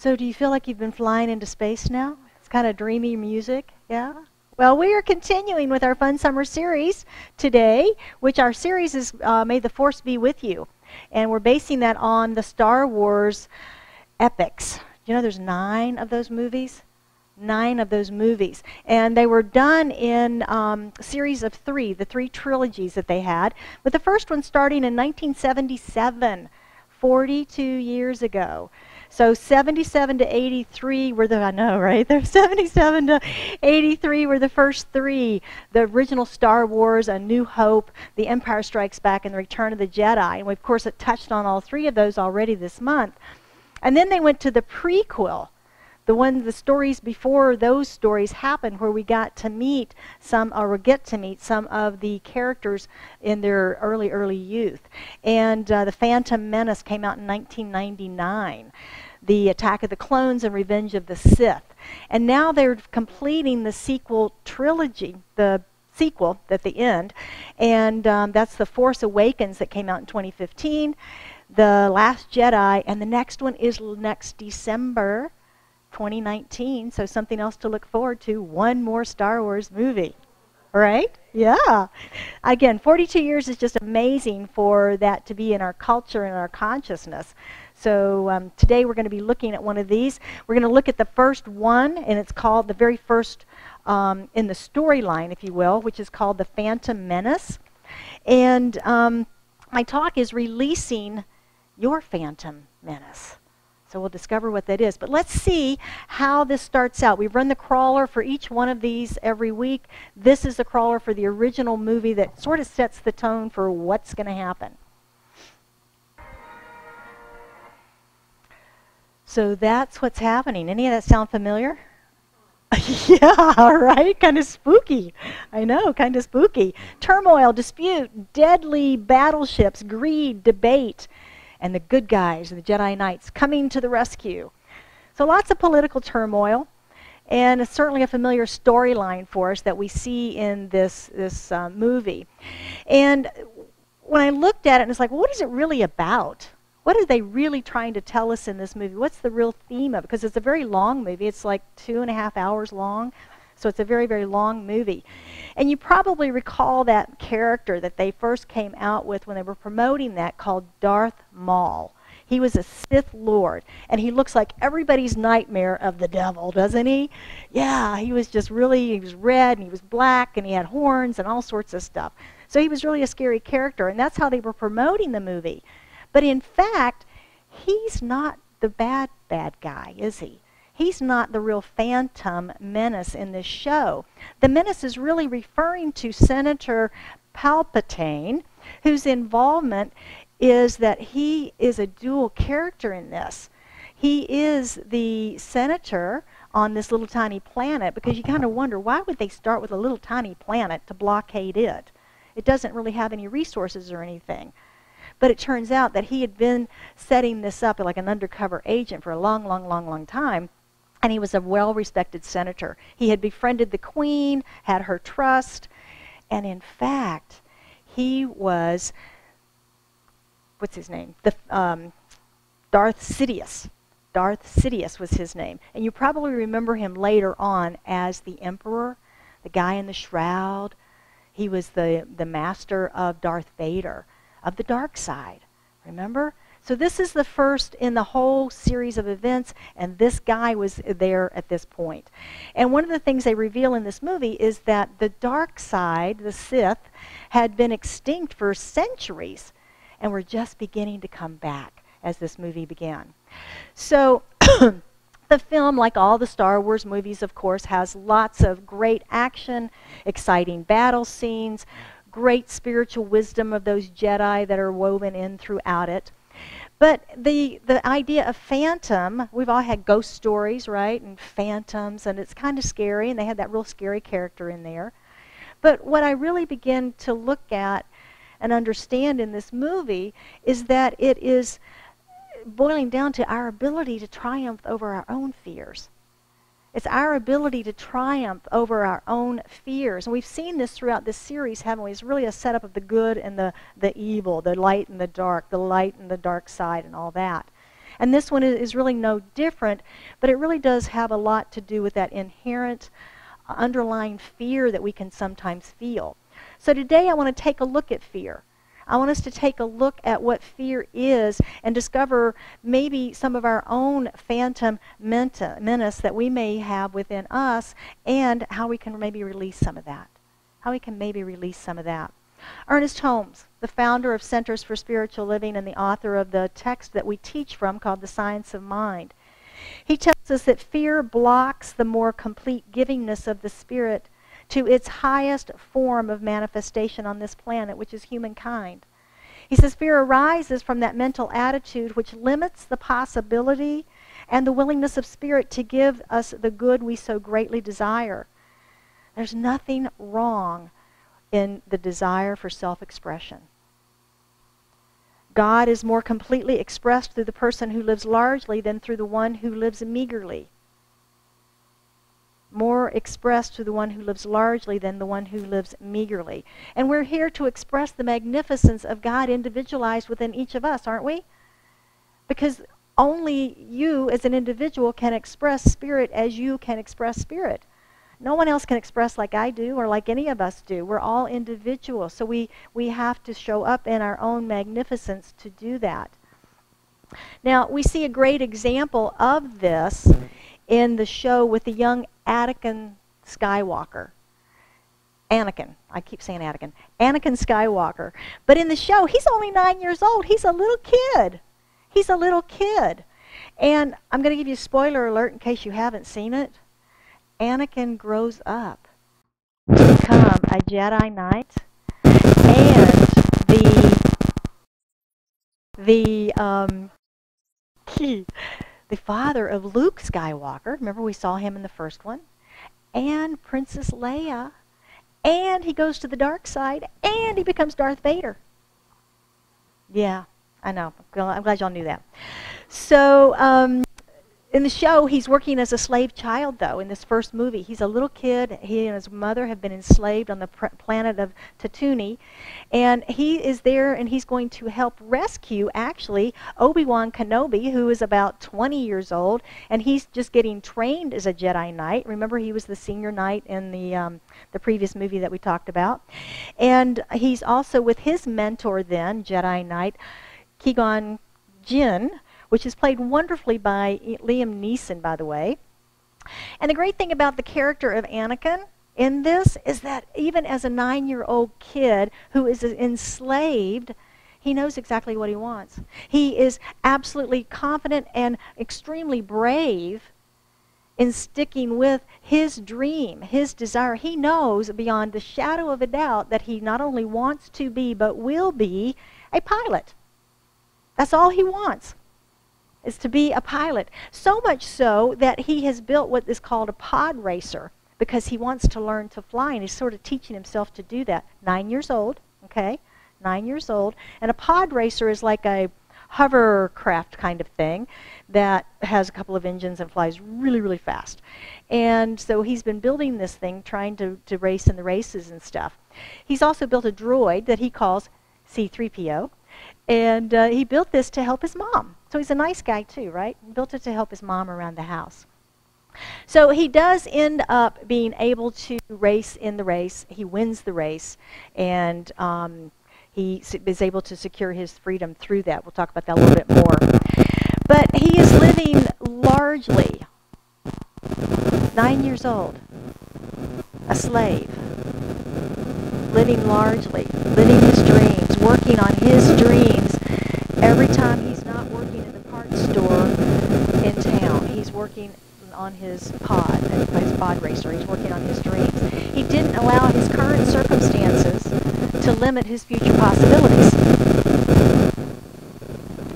So, do you feel like you've been flying into space now? It's kind of dreamy music, yeah? Well, we are continuing with our Fun Summer series today, which our series is uh, May the Force Be With You. And we're basing that on the Star Wars epics. You know, there's nine of those movies? Nine of those movies. And they were done in um, series of three, the three trilogies that they had, with the first one starting in 1977, 42 years ago. So 77 to 83 were the, I know, right? There's 77 to 83 were the first three. The original Star Wars, A New Hope, The Empire Strikes Back, and The Return of the Jedi. And we, of course, it touched on all three of those already this month. And then they went to the prequel, the one the stories before those stories happened where we got to meet some or get to meet some of the characters in their early early youth and uh, the phantom menace came out in 1999 the attack of the clones and revenge of the sith and now they're completing the sequel trilogy the sequel at the end and um, that's the force awakens that came out in 2015 the last jedi and the next one is next december 2019, so something else to look forward to. One more Star Wars movie. Right? Yeah. Again, 42 years is just amazing for that to be in our culture and our consciousness. So um, today we're going to be looking at one of these. We're going to look at the first one, and it's called the very first um, in the storyline, if you will, which is called The Phantom Menace. And um, my talk is releasing your Phantom Menace. So we'll discover what that is. But let's see how this starts out. We've run the crawler for each one of these every week. This is the crawler for the original movie that sort of sets the tone for what's going to happen. So that's what's happening. Any of that sound familiar? yeah, right? Kind of spooky. I know, kind of spooky. Turmoil, dispute, deadly battleships, greed, debate and the good guys, the Jedi Knights, coming to the rescue. So lots of political turmoil, and it's certainly a familiar storyline for us that we see in this, this uh, movie. And when I looked at it, and it's like, well, what is it really about? What are they really trying to tell us in this movie? What's the real theme of it? Because it's a very long movie. It's like two and a half hours long. So it's a very, very long movie. And you probably recall that character that they first came out with when they were promoting that called Darth Maul. He was a Sith Lord, and he looks like everybody's nightmare of the devil, doesn't he? Yeah, he was just really, he was red and he was black and he had horns and all sorts of stuff. So he was really a scary character, and that's how they were promoting the movie. But in fact, he's not the bad, bad guy, is he? He's not the real phantom menace in this show. The menace is really referring to Senator Palpatine, whose involvement is that he is a dual character in this. He is the senator on this little tiny planet because you kind of wonder why would they start with a little tiny planet to blockade it? It doesn't really have any resources or anything. But it turns out that he had been setting this up like an undercover agent for a long, long, long, long time and he was a well respected senator. He had befriended the queen, had her trust, and in fact, he was, what's his name? The, um, Darth Sidious. Darth Sidious was his name. And you probably remember him later on as the emperor, the guy in the shroud. He was the, the master of Darth Vader, of the dark side. Remember? So this is the first in the whole series of events, and this guy was there at this point. And one of the things they reveal in this movie is that the dark side, the Sith, had been extinct for centuries and were just beginning to come back as this movie began. So the film, like all the Star Wars movies, of course, has lots of great action, exciting battle scenes, great spiritual wisdom of those Jedi that are woven in throughout it. But the, the idea of phantom, we've all had ghost stories, right? And phantoms, and it's kind of scary, and they had that real scary character in there. But what I really begin to look at and understand in this movie is that it is boiling down to our ability to triumph over our own fears. It's our ability to triumph over our own fears. And we've seen this throughout this series, haven't we? It's really a setup of the good and the, the evil, the light and the dark, the light and the dark side, and all that. And this one is really no different, but it really does have a lot to do with that inherent uh, underlying fear that we can sometimes feel. So today I want to take a look at fear. I want us to take a look at what fear is and discover maybe some of our own phantom menace that we may have within us and how we can maybe release some of that. How we can maybe release some of that. Ernest Holmes, the founder of Centers for Spiritual Living and the author of the text that we teach from called The Science of Mind, he tells us that fear blocks the more complete givingness of the Spirit to its highest form of manifestation on this planet, which is humankind. He says fear arises from that mental attitude which limits the possibility and the willingness of spirit to give us the good we so greatly desire. There's nothing wrong in the desire for self expression. God is more completely expressed through the person who lives largely than through the one who lives meagerly more expressed to the one who lives largely than the one who lives meagerly. And we're here to express the magnificence of God individualized within each of us, aren't we? Because only you as an individual can express spirit as you can express spirit. No one else can express like I do or like any of us do. We're all individuals. So we, we have to show up in our own magnificence to do that. Now, we see a great example of this in the show with the young Anakin Skywalker. Anakin. I keep saying Anakin. Anakin Skywalker. But in the show, he's only nine years old. He's a little kid. He's a little kid. And I'm going to give you a spoiler alert in case you haven't seen it. Anakin grows up to become a Jedi Knight and the the um, the father of Luke Skywalker. Remember, we saw him in the first one. And Princess Leia. And he goes to the dark side. And he becomes Darth Vader. Yeah, I know. I'm glad y'all knew that. So, um, in the show, he's working as a slave child, though, in this first movie. He's a little kid. He and his mother have been enslaved on the planet of Tatooine. And he is there and he's going to help rescue, actually, Obi Wan Kenobi, who is about 20 years old. And he's just getting trained as a Jedi Knight. Remember, he was the senior knight in the, um, the previous movie that we talked about. And he's also with his mentor, then, Jedi Knight, Qui-Gon Jinn which is played wonderfully by Liam Neeson, by the way. And the great thing about the character of Anakin in this is that even as a nine year old kid who is enslaved, he knows exactly what he wants. He is absolutely confident and extremely brave in sticking with his dream, his desire. He knows beyond the shadow of a doubt that he not only wants to be, but will be a pilot. That's all he wants is to be a pilot. So much so that he has built what is called a pod racer because he wants to learn to fly and he's sort of teaching himself to do that. Nine years old, okay? Nine years old. And a pod racer is like a hovercraft kind of thing that has a couple of engines and flies really, really fast. And so he's been building this thing, trying to, to race in the races and stuff. He's also built a droid that he calls C3PO. And uh, he built this to help his mom. So he's a nice guy too, right? Built it to help his mom around the house. So he does end up being able to race in the race. He wins the race, and um, he is able to secure his freedom through that. We'll talk about that a little bit more. But he is living largely, nine years old, a slave, living largely, living his dreams, working on his dreams every time he's not working in the parts store in town. He's working on his pod, his pod racer. He's working on his dreams. He didn't allow his current circumstances to limit his future possibilities.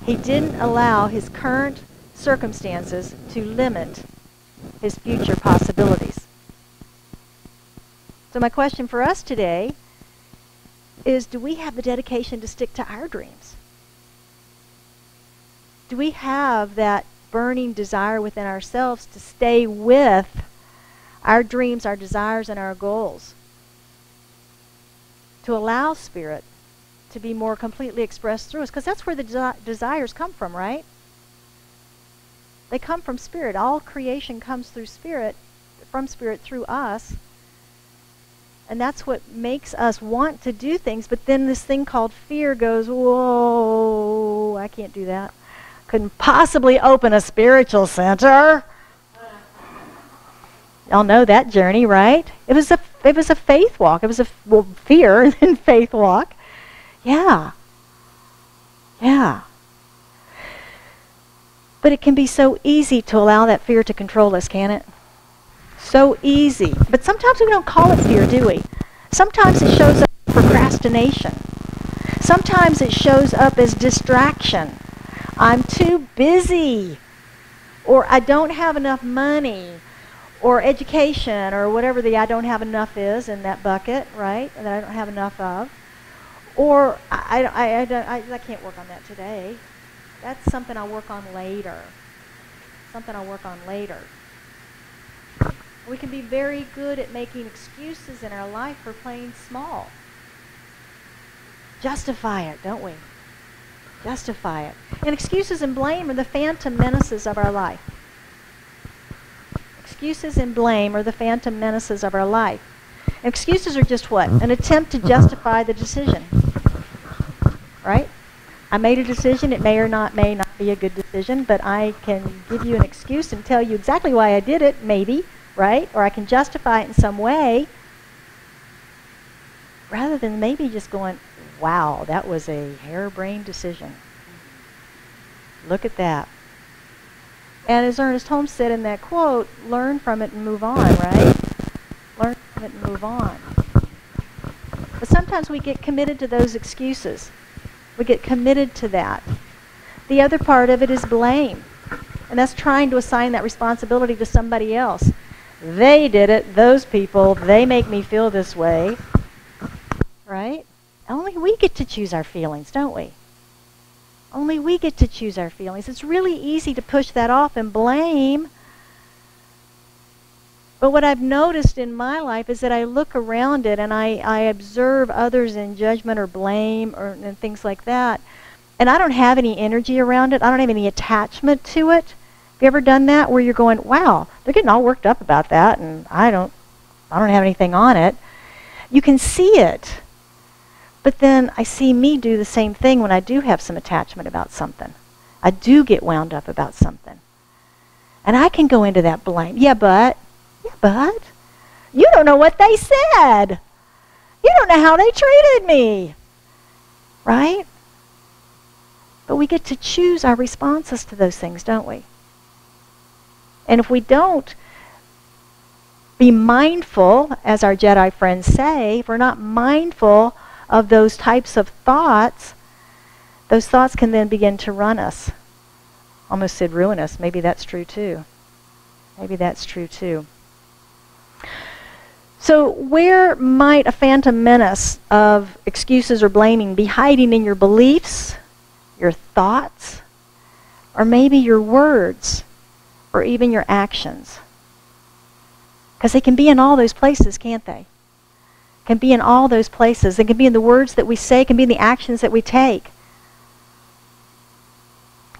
He didn't allow his current circumstances to limit his future possibilities. So my question for us today is do we have the dedication to stick to our dreams? Do we have that burning desire within ourselves to stay with our dreams, our desires, and our goals? To allow Spirit to be more completely expressed through us, because that's where the desires come from, right? They come from spirit. All creation comes through spirit, from spirit through us. And that's what makes us want to do things. But then this thing called fear goes, whoa, I can't do that. Couldn't possibly open a spiritual center. Y'all know that journey, right? It was a it was a faith walk. It was a well, fear and faith walk. Yeah. Yeah. But it can be so easy to allow that fear to control us, can it? So easy. But sometimes we don't call it fear, do we? Sometimes it shows up as procrastination. Sometimes it shows up as distraction. I'm too busy. Or I don't have enough money. Or education, or whatever the I don't have enough is in that bucket, right? That I don't have enough of. Or I, I, I, I, I can't work on that today. That's something I'll work on later. Something I'll work on later. We can be very good at making excuses in our life for playing small. Justify it, don't we? Justify it. And excuses and blame are the phantom menaces of our life. Excuses and blame are the phantom menaces of our life. And excuses are just what? An attempt to justify the decision. Right? I made a decision. It may or not may not be a good decision, but I can give you an excuse and tell you exactly why I did it, maybe, right? Or I can justify it in some way rather than maybe just going, wow, that was a harebrained decision. Look at that. And as Ernest Holmes said in that quote, learn from it and move on, right? Learn from it and move on. But sometimes we get committed to those excuses. We get committed to that. The other part of it is blame. And that's trying to assign that responsibility to somebody else. They did it, those people, they make me feel this way. Right? Only we get to choose our feelings, don't we? Only we get to choose our feelings. It's really easy to push that off and blame but what I've noticed in my life is that I look around it and I, I observe others in judgment or blame or and things like that. And I don't have any energy around it. I don't have any attachment to it. Have you ever done that where you're going, wow, they're getting all worked up about that and I don't I don't have anything on it. You can see it. But then I see me do the same thing when I do have some attachment about something. I do get wound up about something. And I can go into that blame. Yeah, but yeah, but you don't know what they said. You don't know how they treated me. Right? But we get to choose our responses to those things, don't we? And if we don't be mindful, as our Jedi friends say, if we're not mindful of those types of thoughts, those thoughts can then begin to run us. Almost said ruin us. Maybe that's true too. Maybe that's true too. So, where might a phantom menace of excuses or blaming be hiding in your beliefs, your thoughts, or maybe your words, or even your actions? Because they can be in all those places, can't they? Can be in all those places. It can be in the words that we say, it can be in the actions that we take.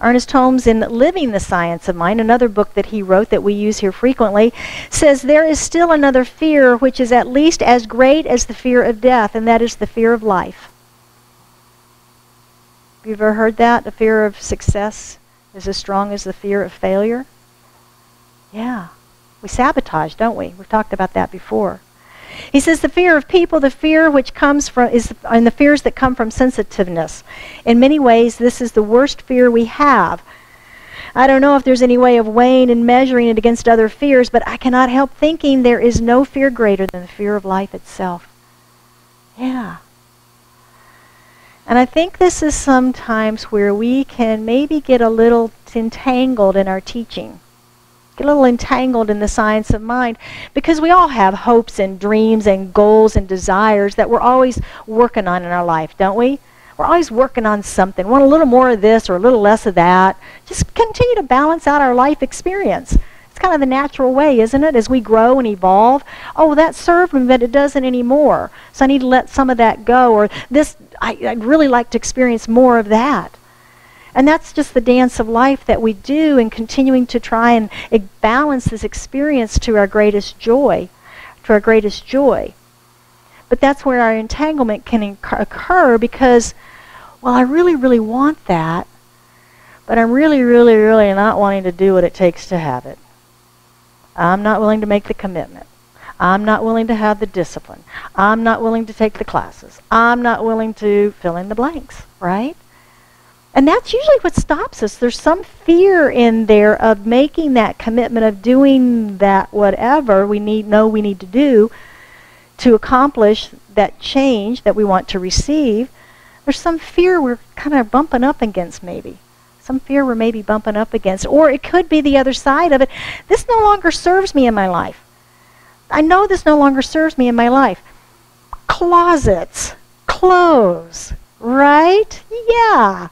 Ernest Holmes, in Living the Science of Mind, another book that he wrote that we use here frequently, says there is still another fear which is at least as great as the fear of death, and that is the fear of life. Have you ever heard that? The fear of success is as strong as the fear of failure? Yeah. We sabotage, don't we? We've talked about that before. He says the fear of people, the fear which comes from is and the fears that come from sensitiveness. In many ways, this is the worst fear we have. I don't know if there's any way of weighing and measuring it against other fears, but I cannot help thinking there is no fear greater than the fear of life itself. Yeah. And I think this is sometimes where we can maybe get a little entangled in our teaching get a little entangled in the science of mind because we all have hopes and dreams and goals and desires that we're always working on in our life, don't we? We're always working on something. Want a little more of this or a little less of that. Just continue to balance out our life experience. It's kind of the natural way, isn't it? As we grow and evolve. Oh, that served me, but it doesn't anymore. So I need to let some of that go. Or this, I, I'd really like to experience more of that. And that's just the dance of life that we do in continuing to try and balance this experience to our greatest joy, to our greatest joy. But that's where our entanglement can occur because, well, I really, really want that, but I'm really, really, really not wanting to do what it takes to have it. I'm not willing to make the commitment. I'm not willing to have the discipline. I'm not willing to take the classes. I'm not willing to fill in the blanks, right? And that's usually what stops us. There's some fear in there of making that commitment of doing that whatever we need know we need to do to accomplish that change that we want to receive. There's some fear we're kind of bumping up against maybe. Some fear we're maybe bumping up against. Or it could be the other side of it. This no longer serves me in my life. I know this no longer serves me in my life. Closets, clothes, right? Yeah.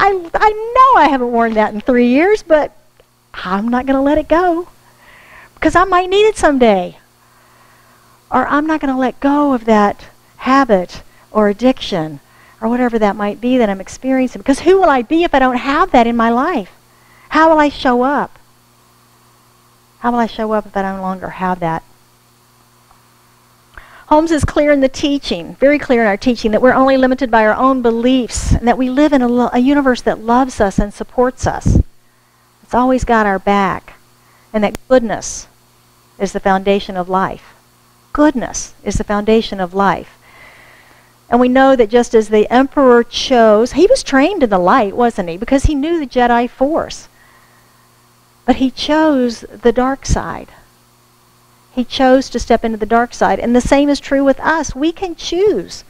I, I know I haven't worn that in three years, but I'm not going to let it go because I might need it someday. Or I'm not going to let go of that habit or addiction or whatever that might be that I'm experiencing. Because who will I be if I don't have that in my life? How will I show up? How will I show up if I no longer have that Holmes is clear in the teaching, very clear in our teaching, that we're only limited by our own beliefs and that we live in a, a universe that loves us and supports us. It's always got our back. And that goodness is the foundation of life. Goodness is the foundation of life. And we know that just as the emperor chose, he was trained in the light, wasn't he? Because he knew the Jedi Force. But he chose the dark side. He chose to step into the dark side. And the same is true with us. We can choose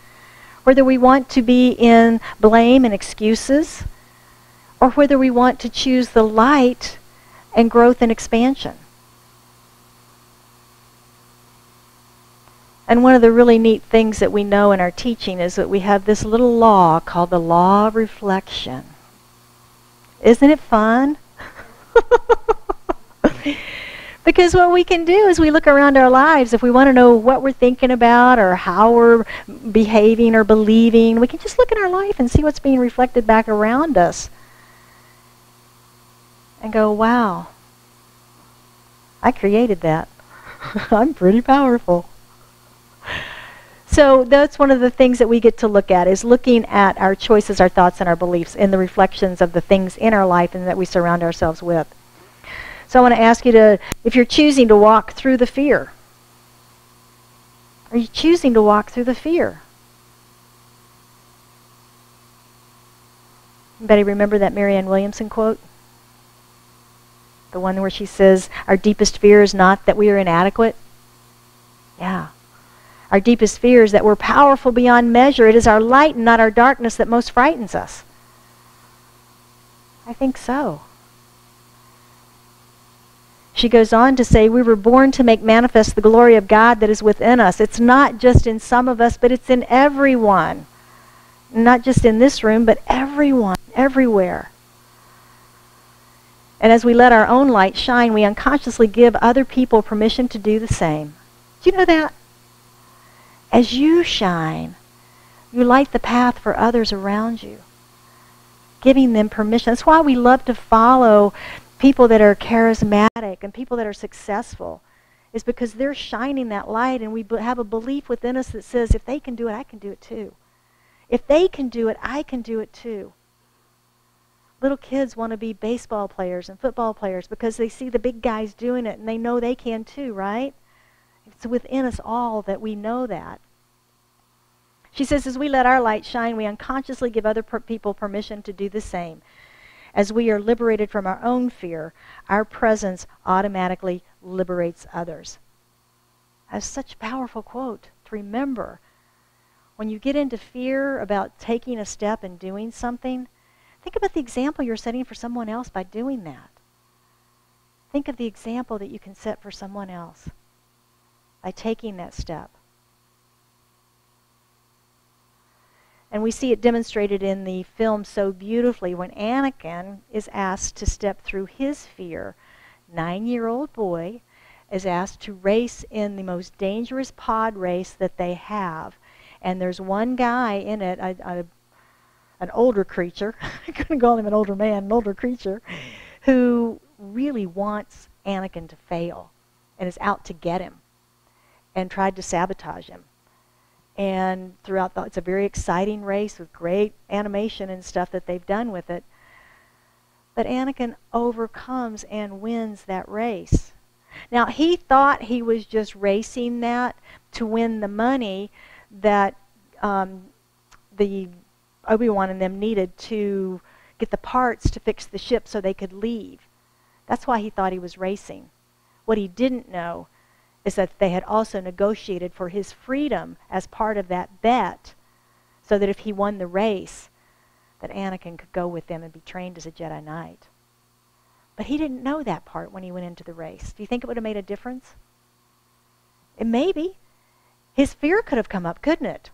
whether we want to be in blame and excuses or whether we want to choose the light and growth and expansion. And one of the really neat things that we know in our teaching is that we have this little law called the law of reflection. Isn't it fun? Because what we can do is we look around our lives, if we want to know what we're thinking about or how we're behaving or believing, we can just look at our life and see what's being reflected back around us. And go, wow, I created that. I'm pretty powerful. So that's one of the things that we get to look at is looking at our choices, our thoughts, and our beliefs in the reflections of the things in our life and that we surround ourselves with. So I want to ask you to, if you're choosing to walk through the fear, are you choosing to walk through the fear? Anybody remember that Marianne Williamson quote? The one where she says, Our deepest fear is not that we are inadequate. Yeah. Our deepest fear is that we're powerful beyond measure. It is our light and not our darkness that most frightens us. I think so. She goes on to say, We were born to make manifest the glory of God that is within us. It's not just in some of us, but it's in everyone. Not just in this room, but everyone, everywhere. And as we let our own light shine, we unconsciously give other people permission to do the same. Do you know that? As you shine, you light the path for others around you, giving them permission. That's why we love to follow people that are charismatic and people that are successful is because they're shining that light and we have a belief within us that says if they can do it i can do it too. If they can do it i can do it too. Little kids want to be baseball players and football players because they see the big guys doing it and they know they can too right? It's within us all that we know that. She says as we let our light shine we unconsciously give other per- people permission to do the same as we are liberated from our own fear, our presence automatically liberates others. That's such a powerful quote to remember. When you get into fear about taking a step and doing something, think about the example you're setting for someone else by doing that. Think of the example that you can set for someone else by taking that step. And we see it demonstrated in the film so beautifully when Anakin is asked to step through his fear. Nine year old boy is asked to race in the most dangerous pod race that they have. And there's one guy in it, I, I an older creature, I couldn't call him an older man, an older creature, who really wants Anakin to fail and is out to get him and tried to sabotage him. And throughout the, it's a very exciting race with great animation and stuff that they've done with it. But Anakin overcomes and wins that race. Now, he thought he was just racing that to win the money that um, the Obi-Wan and them needed to get the parts to fix the ship so they could leave. That's why he thought he was racing. What he didn't know is that they had also negotiated for his freedom as part of that bet so that if he won the race, that Anakin could go with them and be trained as a Jedi Knight. But he didn't know that part when he went into the race. Do you think it would have made a difference? It maybe. His fear could have come up, couldn't it?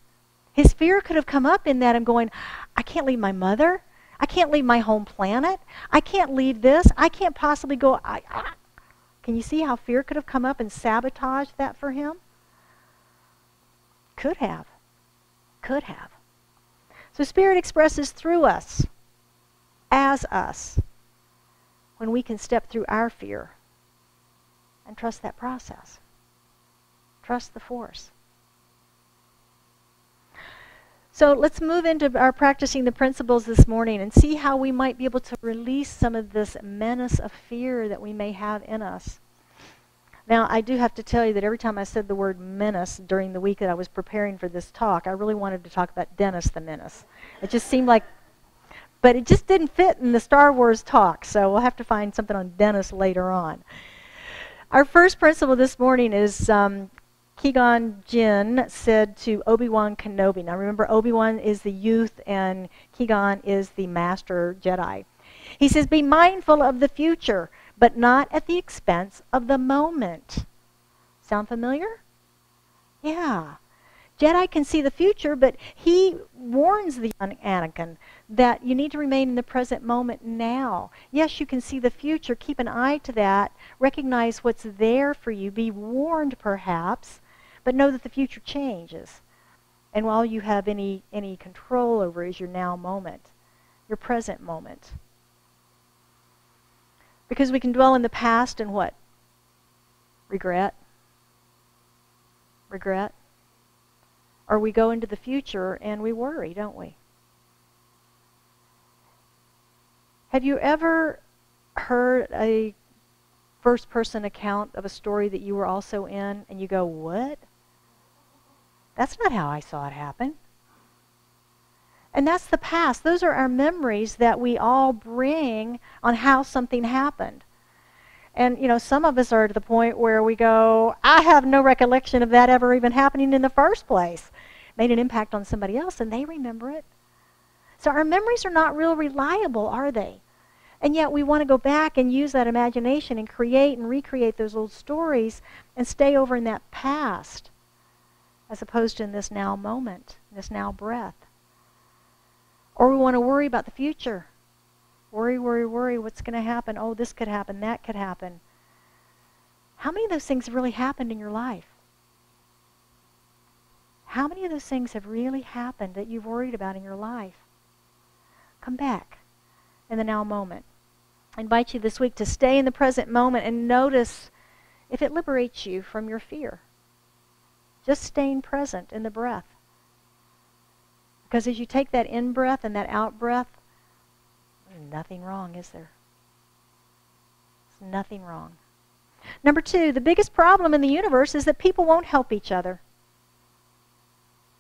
His fear could have come up in that I'm going, I can't leave my mother. I can't leave my home planet. I can't leave this. I can't possibly go. I, I. Can you see how fear could have come up and sabotaged that for him? Could have. Could have. So Spirit expresses through us, as us, when we can step through our fear and trust that process. Trust the force. So let's move into our practicing the principles this morning and see how we might be able to release some of this menace of fear that we may have in us. Now, I do have to tell you that every time I said the word menace during the week that I was preparing for this talk, I really wanted to talk about Dennis the Menace. It just seemed like, but it just didn't fit in the Star Wars talk, so we'll have to find something on Dennis later on. Our first principle this morning is um, Qui-Gon Jinn said to Obi-Wan Kenobi. Now remember, Obi-Wan is the youth and Qui-Gon is the master Jedi. He says, be mindful of the future, but not at the expense of the moment. Sound familiar? Yeah. Jedi can see the future, but he warns the Anakin that you need to remain in the present moment now. Yes, you can see the future. Keep an eye to that. Recognize what's there for you. Be warned, perhaps, but know that the future changes. And all you have any, any control over is your now moment, your present moment. Because we can dwell in the past and what? Regret. Regret. Or we go into the future and we worry, don't we? Have you ever heard a first person account of a story that you were also in and you go, what? That's not how I saw it happen. And that's the past. Those are our memories that we all bring on how something happened. And, you know, some of us are to the point where we go, I have no recollection of that ever even happening in the first place. Made an impact on somebody else, and they remember it. So our memories are not real reliable, are they? And yet we want to go back and use that imagination and create and recreate those old stories and stay over in that past as opposed to in this now moment, this now breath. Or we want to worry about the future. Worry, worry, worry, what's going to happen? Oh, this could happen, that could happen. How many of those things have really happened in your life? How many of those things have really happened that you've worried about in your life? Come back in the now moment. I invite you this week to stay in the present moment and notice if it liberates you from your fear. Just staying present in the breath. Because as you take that in breath and that out breath, there's nothing wrong, is there? There's nothing wrong. Number two, the biggest problem in the universe is that people won't help each other.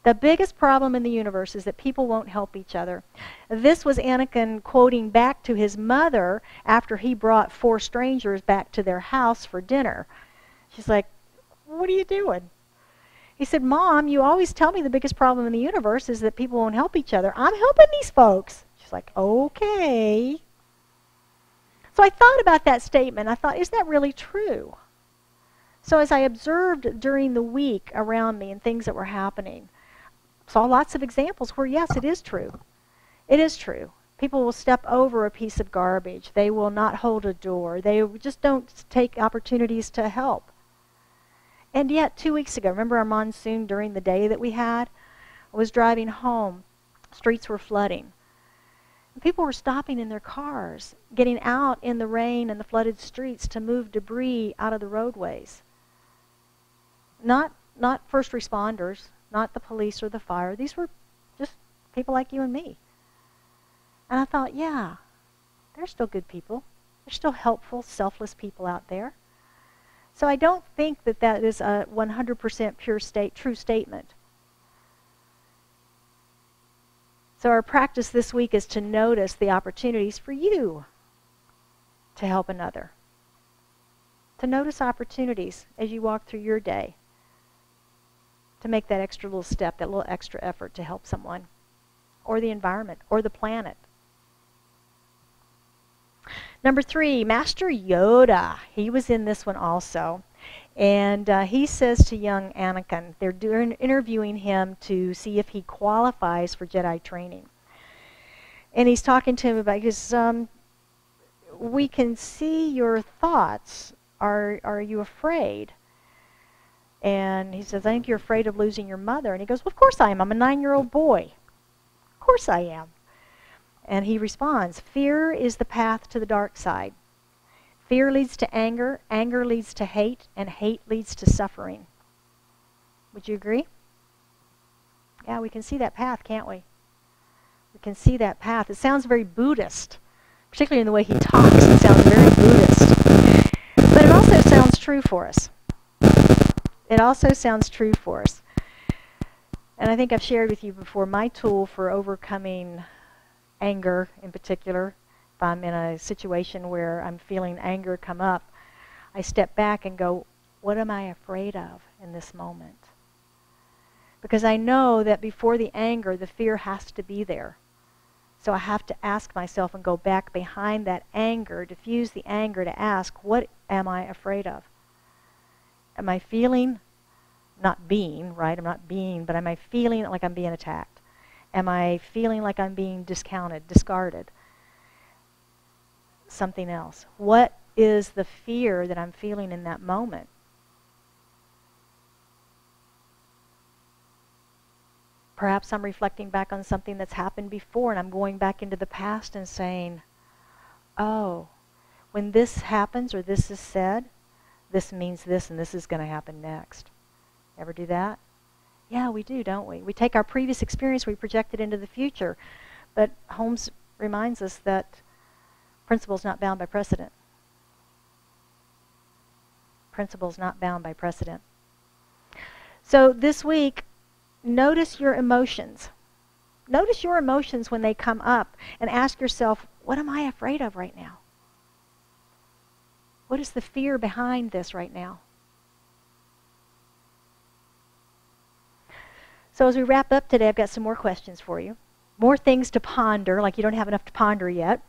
The biggest problem in the universe is that people won't help each other. This was Anakin quoting back to his mother after he brought four strangers back to their house for dinner. She's like, What are you doing? He said, Mom, you always tell me the biggest problem in the universe is that people won't help each other. I'm helping these folks. She's like, Okay. So I thought about that statement. I thought, is that really true? So as I observed during the week around me and things that were happening, saw lots of examples where yes, it is true. It is true. People will step over a piece of garbage. They will not hold a door. They just don't take opportunities to help. And yet, two weeks ago, remember our monsoon during the day that we had? I was driving home. Streets were flooding. People were stopping in their cars, getting out in the rain and the flooded streets to move debris out of the roadways. Not, not first responders, not the police or the fire. These were just people like you and me. And I thought, yeah, they're still good people. They're still helpful, selfless people out there. So I don't think that that is a 100% pure state, true statement. So our practice this week is to notice the opportunities for you to help another. To notice opportunities as you walk through your day. To make that extra little step, that little extra effort to help someone or the environment or the planet. Number three, Master Yoda. He was in this one also. And uh, he says to young Anakin, they're doing, interviewing him to see if he qualifies for Jedi training. And he's talking to him about, because um, we can see your thoughts. Are, are you afraid? And he says, I think you're afraid of losing your mother. And he goes, Well, of course I am. I'm a nine year old boy. Of course I am. And he responds, Fear is the path to the dark side. Fear leads to anger, anger leads to hate, and hate leads to suffering. Would you agree? Yeah, we can see that path, can't we? We can see that path. It sounds very Buddhist, particularly in the way he talks. It sounds very Buddhist. But it also sounds true for us. It also sounds true for us. And I think I've shared with you before my tool for overcoming anger in particular if I'm in a situation where I'm feeling anger come up, I step back and go, what am I afraid of in this moment? Because I know that before the anger, the fear has to be there. So I have to ask myself and go back behind that anger, diffuse the anger to ask, what am I afraid of? Am I feeling, not being, right? I'm not being, but am I feeling like I'm being attacked? Am I feeling like I'm being discounted, discarded? something else? What is the fear that I'm feeling in that moment? Perhaps I'm reflecting back on something that's happened before and I'm going back into the past and saying, oh, when this happens or this is said, this means this and this is going to happen next. Ever do that? Yeah, we do, don't we? We take our previous experience, we project it into the future. But Holmes reminds us that Principles not bound by precedent. Principles not bound by precedent. So this week, notice your emotions. Notice your emotions when they come up and ask yourself, what am I afraid of right now? What is the fear behind this right now? So as we wrap up today, I've got some more questions for you. More things to ponder, like you don't have enough to ponder yet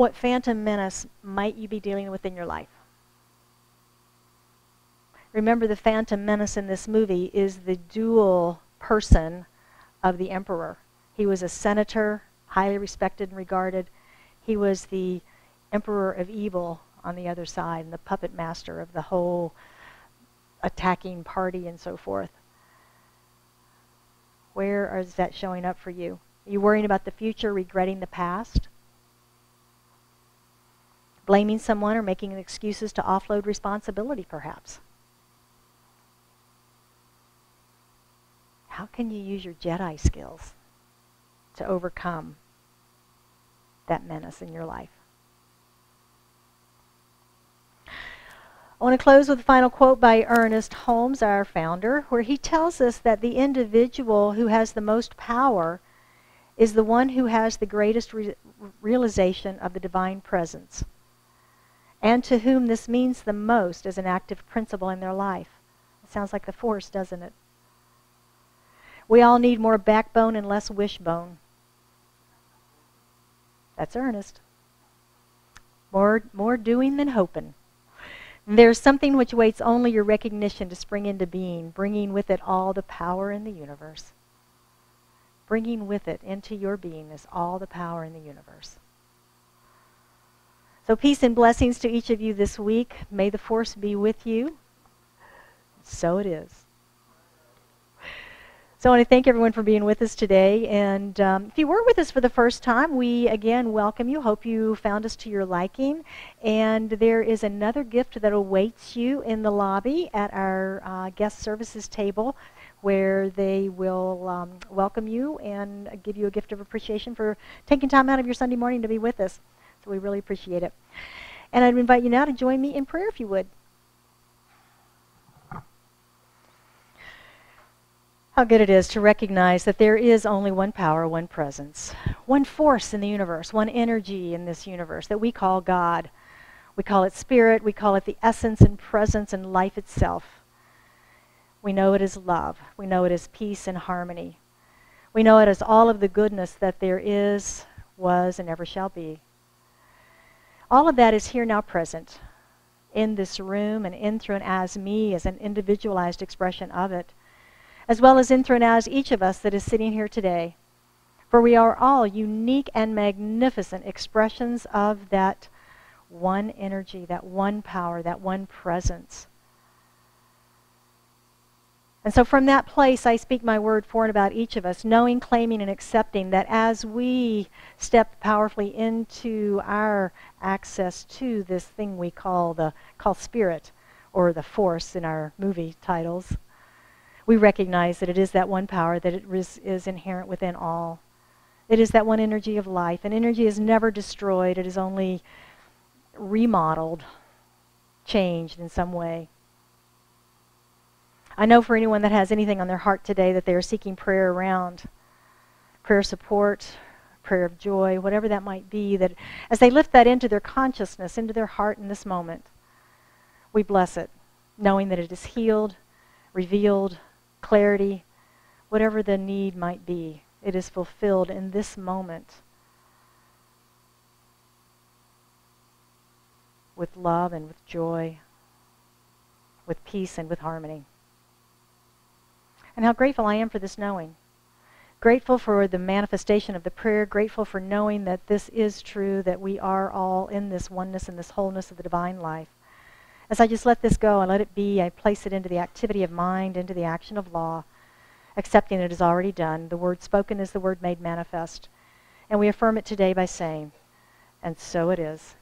what phantom menace might you be dealing with in your life? Remember, the phantom menace in this movie is the dual person of the emperor. He was a senator, highly respected and regarded. He was the emperor of evil on the other side and the puppet master of the whole attacking party and so forth. Where is that showing up for you? Are you worrying about the future, regretting the past? Blaming someone or making excuses to offload responsibility, perhaps. How can you use your Jedi skills to overcome that menace in your life? I want to close with a final quote by Ernest Holmes, our founder, where he tells us that the individual who has the most power is the one who has the greatest re- realization of the divine presence and to whom this means the most as an active principle in their life. It sounds like the force, doesn't it? We all need more backbone and less wishbone. That's Ernest. More, more doing than hoping. There's something which waits only your recognition to spring into being, bringing with it all the power in the universe. Bringing with it into your being is all the power in the universe. So, peace and blessings to each of you this week. May the force be with you. So it is. So I want to thank everyone for being with us today. And um, if you were with us for the first time, we again welcome you. Hope you found us to your liking. And there is another gift that awaits you in the lobby at our uh, guest services table where they will um, welcome you and give you a gift of appreciation for taking time out of your Sunday morning to be with us. So we really appreciate it. And I'd invite you now to join me in prayer if you would. How good it is to recognize that there is only one power, one presence, one force in the universe, one energy in this universe that we call God. We call it spirit, we call it the essence and presence and life itself. We know it is love, we know it is peace and harmony. We know it as all of the goodness that there is, was, and ever shall be. All of that is here now present in this room and in through and as me as an individualized expression of it as well as in through and as each of us that is sitting here today. For we are all unique and magnificent expressions of that one energy, that one power, that one presence. And so from that place, I speak my word for and about each of us, knowing, claiming, and accepting that as we step powerfully into our access to this thing we call the call spirit, or the force in our movie titles, we recognize that it is that one power that it is, is inherent within all. It is that one energy of life. And energy is never destroyed, it is only remodeled, changed in some way. I know for anyone that has anything on their heart today that they are seeking prayer around, prayer support, prayer of joy, whatever that might be, that as they lift that into their consciousness, into their heart in this moment, we bless it, knowing that it is healed, revealed, clarity, whatever the need might be, it is fulfilled in this moment with love and with joy, with peace and with harmony. And how grateful I am for this knowing. Grateful for the manifestation of the prayer, grateful for knowing that this is true, that we are all in this oneness and this wholeness of the divine life. As I just let this go and let it be, I place it into the activity of mind, into the action of law, accepting it is already done. The word spoken is the word made manifest. And we affirm it today by saying, and so it is.